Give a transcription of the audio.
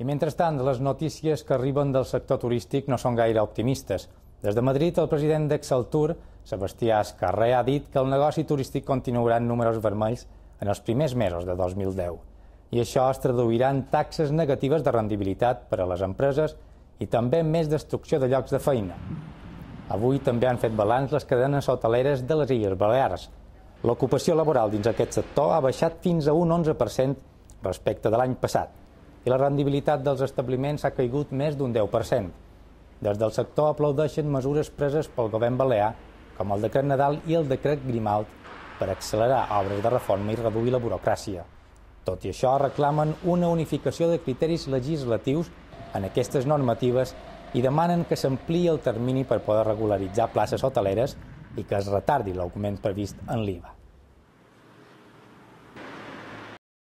I mentrestant, les notícies que arriben del sector turístic no són gaire optimistes. Des de Madrid, el president d'Exceltur, Sebastià Escarré, ha dit que el negoci turístic continuarà en números vermells en els primers mesos de 2010. I això es traduirà en taxes negatives de rendibilitat per a les empreses i també més destrucció de llocs de feina. Avui també han fet balanç les cadenes hoteleres de les Illes Balears. L'ocupació laboral dins aquest sector ha baixat fins a un 11% respecte de l'any passat i la rendibilitat dels establiments ha caigut més d'un 10%. Des del sector aplaudeixen mesures preses pel govern balear, com el decret Nadal i el decret Grimalt, per accelerar obres de reforma i reduir la burocràcia. Tot i això, reclamen una unificació de criteris legislatius en aquestes normatives i demanen que s'ampliï el termini per poder regularitzar places hoteleres i que es retardi l'augment previst en l'IVA.